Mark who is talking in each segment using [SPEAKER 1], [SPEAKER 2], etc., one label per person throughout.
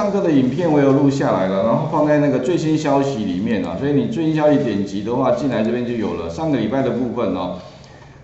[SPEAKER 1] 上课的影片我有录下来了，然后放在那个最新消息里面啊，所以你最新消息点击的话，进来这边就有了上个礼拜的部分哦。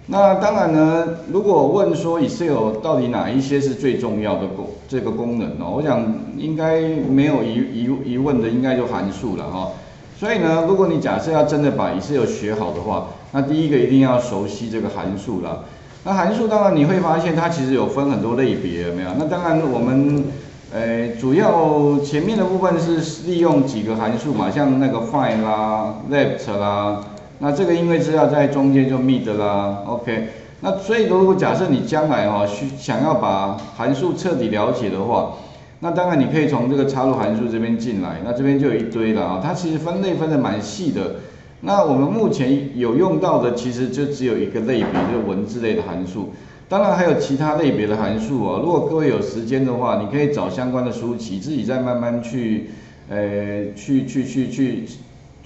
[SPEAKER 1] 那当然呢，如果问说 Excel 到底哪一些是最重要的功这个功能哦，我想应该没有疑疑疑问的，应该就函数了哈。所以呢，如果你假设要真的把 Excel 学好的话，那第一个一定要熟悉这个函数了。那函数当然你会发现它其实有分很多类别，有没有？那当然我们呃主要前面的部分是利用几个函数嘛，像那个 find 啦、left 啦。那这个因为是要在中间就 mid 啦，OK。那所以如果假设你将来哈需想要把函数彻底了解的话，那当然你可以从这个插入函数这边进来，那这边就有一堆了啊。它其实分类分的蛮细的。那我们目前有用到的其实就只有一个类别，就是文字类的函数。当然还有其他类别的函数啊。如果各位有时间的话，你可以找相关的书籍，自己再慢慢去，呃，去去去去。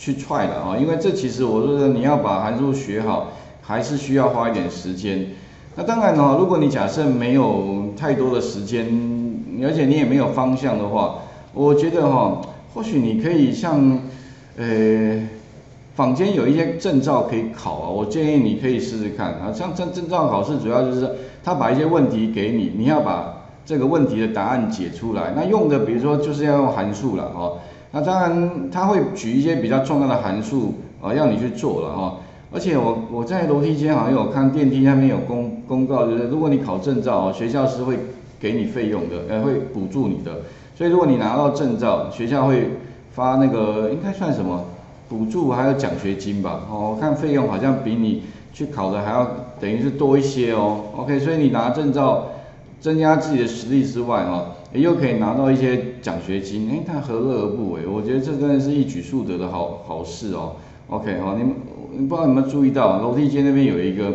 [SPEAKER 1] 去踹了啊，因为这其实我说你要把函数学好，还是需要花一点时间。那当然呢，如果你假设没有太多的时间，而且你也没有方向的话，我觉得哈，或许你可以像，呃，坊间有一些证照可以考啊，我建议你可以试试看啊。像证证照考试，主要就是他把一些问题给你，你要把这个问题的答案解出来。那用的比如说就是要用函数了哦。那当然，他会举一些比较重要的函数啊，要你去做了哈。而且我我在楼梯间好像有看电梯那边有公公告，就是如果你考证照，学校是会给你费用的，呃，会补助你的。所以如果你拿到证照，学校会发那个应该算什么补助，还有奖学金吧？哦，我看费用好像比你去考的还要等于是多一些哦。OK，所以你拿证照，增加自己的实力之外啊。又可以拿到一些奖学金，哎，他何乐而不为？我觉得这真的是一举数得的好好事哦。OK 哦，你们不知道有没有注意到楼梯间那边有一个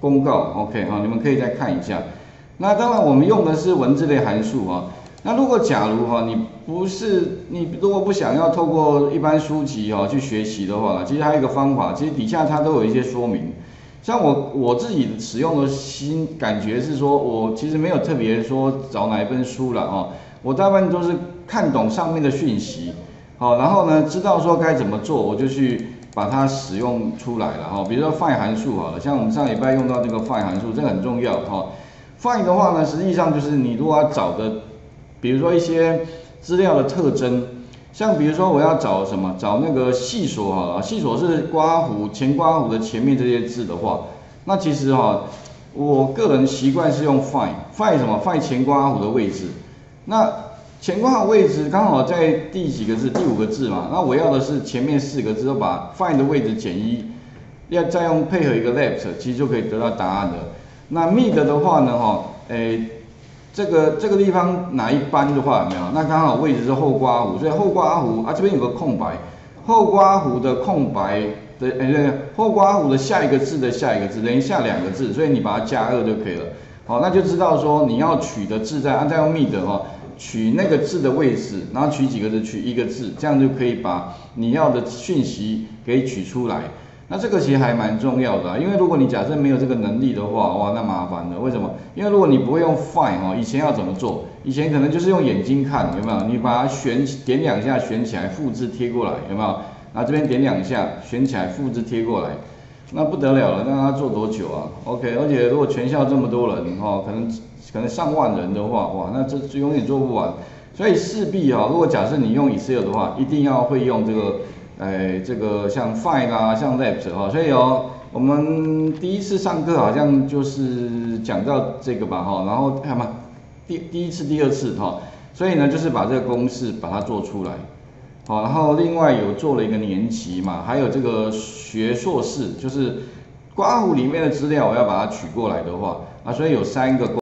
[SPEAKER 1] 公告？OK 哈，你们可以再看一下。那当然我们用的是文字类函数啊。那如果假如哈你不是你如果不想要透过一般书籍哈去学习的话，其实还有一个方法，其实底下它都有一些说明。像我我自己使用的心感觉是说，我其实没有特别说找哪一本书了哦，我大部分都是看懂上面的讯息，好，然后呢知道说该怎么做，我就去把它使用出来了哈。比如说 find 函数好了，像我们上礼拜用到这个 find 函数，这个很重要哈。find 的话呢，实际上就是你如果要找的，比如说一些资料的特征。像比如说我要找什么，找那个细琐好了，细琐是刮胡前刮胡的前面这些字的话，那其实哈，我个人习惯是用 find，find 什么？find 前刮胡的位置。那前刮胡位置刚好在第几个字？第五个字嘛。那我要的是前面四个字，都把 find 的位置减一，要再用配合一个 left，其实就可以得到答案的。那 mid 的话呢，哈，诶。这个这个地方哪一班的话有没有？那刚好位置是后刮弧，所以后刮弧啊这边有个空白，后刮弧的空白的哎对，后刮弧的下一个字的下一个字等于下两个字，所以你把它加二就可以了。好，那就知道说你要取的字在按照用 mid 哈，取那个字的位置，然后取几个字，取一个字，这样就可以把你要的讯息给取出来。那这个其实还蛮重要的，因为如果你假设没有这个能力的话，哇，那麻烦了。为什么？因为如果你不会用 find 哦，以前要怎么做？以前可能就是用眼睛看，有没有？你把它选点两下，选起来，复制贴过来，有没有？然后这边点两下，选起来，复制贴过来，那不得了了，那他做多久啊？OK，而且如果全校这么多人哈，可能可能上万人的话，哇，那这永远做不完。所以势必啊，如果假设你用 Excel 的话，一定要会用这个。哎，这个像 find 啊，像 left 哈，所以哦，我们第一次上课好像就是讲到这个吧哈，然后看嘛，第第一次、第二次哈，所以呢，就是把这个公式把它做出来，好，然后另外有做了一个年级嘛，还有这个学硕士，就是刮胡里面的资料我要把它取过来的话，啊，所以有三个。